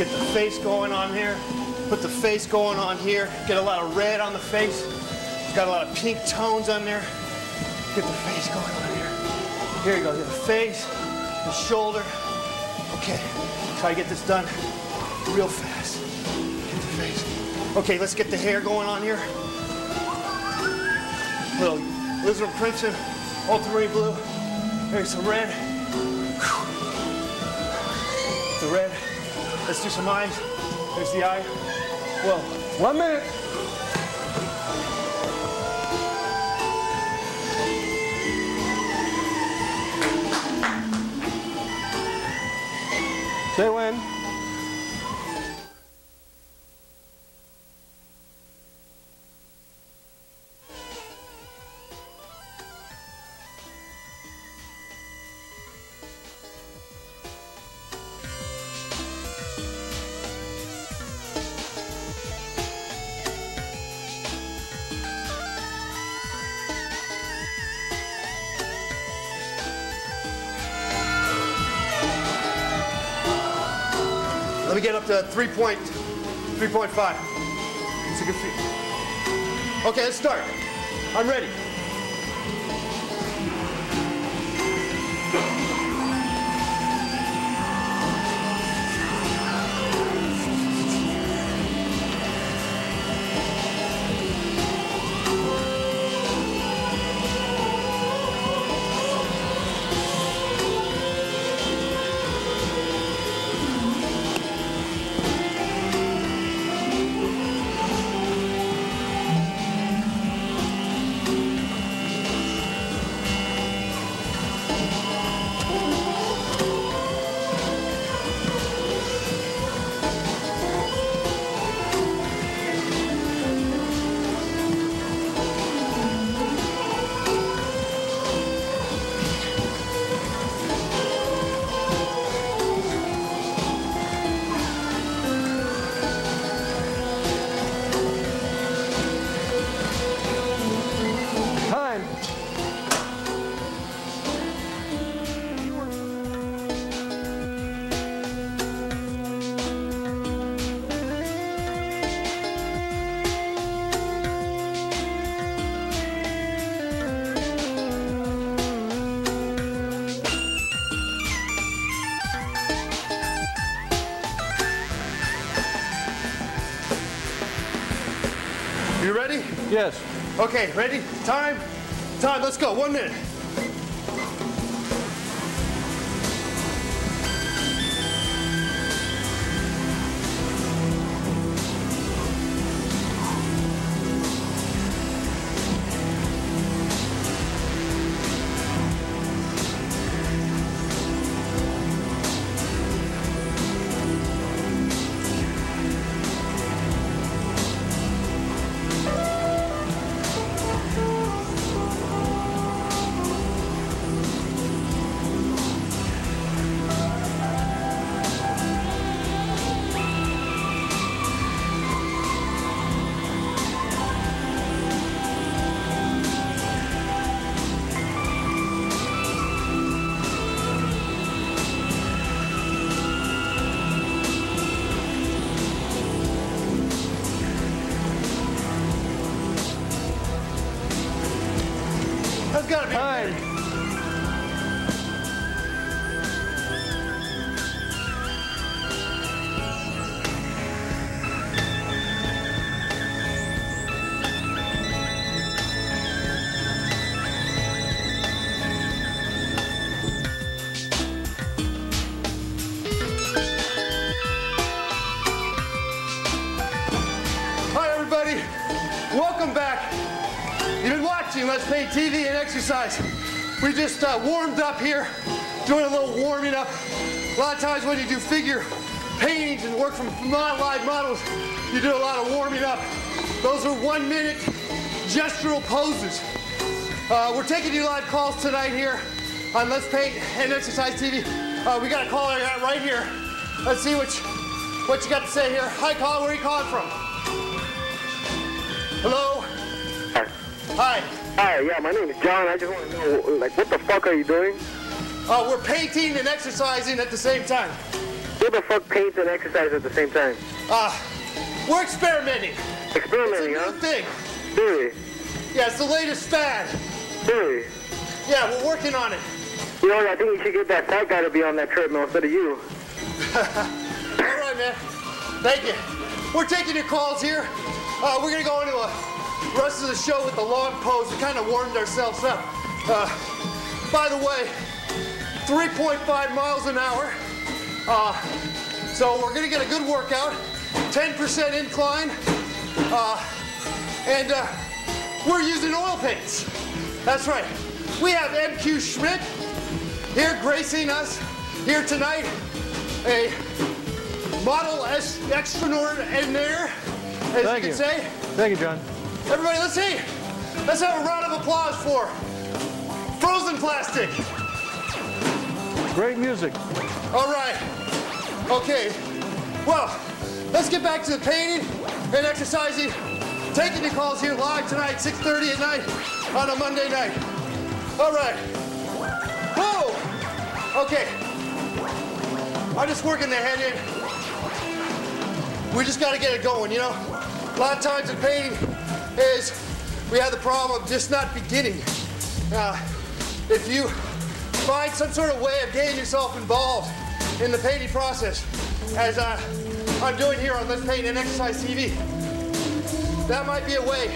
Get the face going on here. Put the face going on here. Get a lot of red on the face. Got a lot of pink tones on there. Get the face going on here. Here you go. Get the face, the shoulder. Okay. Try to get this done real fast. Get the face. Okay, let's get the hair going on here. Little alizarin crimson, ultramarine blue. There's some red. The red. Let's do some eyes. There's the eye. Whoa. One minute. Me get up to 3 point, 3.5. It's a good feet. Okay, let's start. I'm ready. You ready? Yes. Okay, ready? Time? Time, let's go. One minute. Gotta be. Time. Hi, TV and Exercise. We just uh, warmed up here, doing a little warming up. A lot of times when you do figure paintings and work from live models, you do a lot of warming up. Those are one minute gestural poses. Uh, we're taking you live calls tonight here on Let's Paint and Exercise TV. Uh, we got a caller right here. Let's see what you, what you got to say here. Hi, caller. Where are you calling from? Hello. Hi. Hi. Hi, yeah, my name is John. I just want to know, like, what the fuck are you doing? Uh, we're painting and exercising at the same time. Who the fuck paints and exercise at the same time? Uh, we're experimenting. It's a Experimenting, new huh? thing. Really? Yeah, it's the latest fad. Really? Yeah, we're working on it. You know, I think you should get that fat guy to be on that treadmill instead of you. All right, man. Thank you. We're taking your calls here. Uh, we're gonna go into the rest of the show with the long pose. We kind of warmed ourselves up. Uh, by the way, 3.5 miles an hour. Uh, so we're gonna get a good workout. 10% incline. Uh, and uh, we're using oil paints. That's right. We have MQ Schmidt here gracing us here tonight. A model S extraordinaire, as Thank you you. could say. Thank you, John. Everybody, let's see. Let's have a round of applause for Frozen Plastic. Great music. All right. Okay. Well, let's get back to the painting and exercising. Taking your calls here live tonight, 6:30 at night on a Monday night. All right. Whoa. Okay. I'm just working the head in. We just got to get it going, you know. A lot of times in painting is we have the problem of just not beginning. Uh, if you find some sort of way of getting yourself involved in the painting process, as uh, I'm doing here on Let's Paint and Exercise TV, that might be a way